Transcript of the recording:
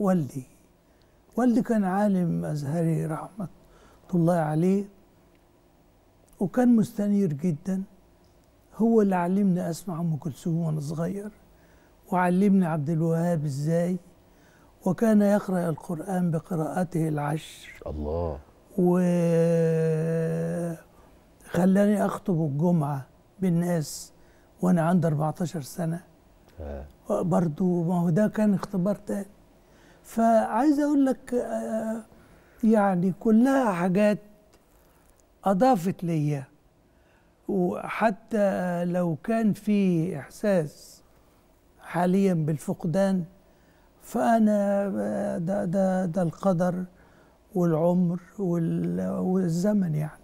والدي. والدي كان عالم أزهري رحمة الله عليه وكان مستنير جدا. هو اللي علمني أسمع أم كلثوم وأنا صغير وعلمني عبد الوهاب إزاي وكان يقرأ القرآن بقراءته العشر. الله. وخلاني أخطب الجمعة بالناس وأنا عندي 14 سنة. آه. برضو ما هو ده كان اختبار تاني. فعايز أقول لك آه، يعني كلها حاجات أضافت ليا. وحتى لو كان في إحساس حاليا بالفقدان فأنا ده ده ده القدر والعمر وال- والزمن يعني.